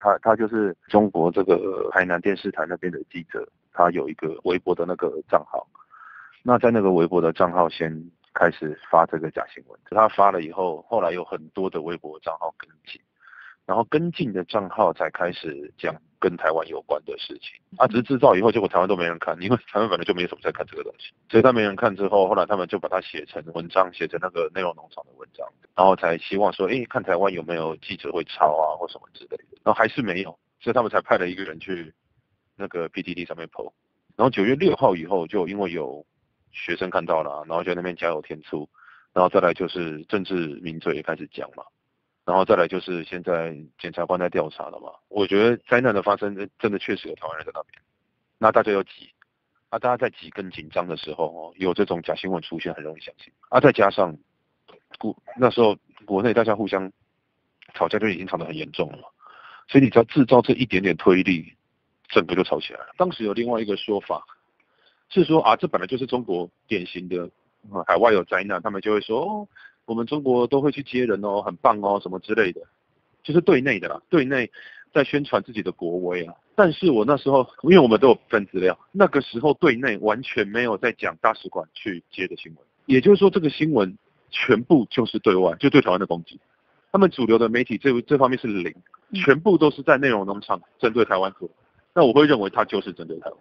他他就是中国这个海南电视台那边的记者，他有一个微博的那个账号。那在那个微博的账号先开始发这个假新闻，他发了以后，后来有很多的微博账号跟进，然后跟进的账号才开始讲跟台湾有关的事情。啊，只是制造以后，结果台湾都没人看，因为台湾本来就没什么在看这个东西，所以他没人看之后，后来他们就把它写成文章，写成那个内容农场的文章，然后才希望说，哎，看台湾有没有记者会抄啊或什么之类的，然后还是没有，所以他们才派了一个人去那个 PTT 上面 PO，然后九月六号以后，就因为有学生看到了，然后在那边加油添醋，然后再来就是政治名嘴也开始讲嘛，然后再来就是现在检察官在调查了嘛。我觉得灾难的发生真的确实有台湾人在那边，那大家要急，啊，大家在挤跟紧张的时候哦，有这种假新闻出现很容易相信，啊，再加上国那时候国内大家互相吵架就已经吵得很严重了嘛，所以你只要制造这一点点推力，整个就吵起来了。当时有另外一个说法。是说啊，这本来就是中国典型的，海外有灾难，他们就会说哦，我们中国都会去接人哦，很棒哦，什么之类的，就是对内的啦，对内在宣传自己的国威啊。但是我那时候，因为我们都有分资料，那个时候对内完全没有在讲大使馆去接的新闻，也就是说这个新闻全部就是对外，就对台湾的攻击。他们主流的媒体这这方面是零，全部都是在内容农场针对台湾做，那我会认为他就是针对台湾。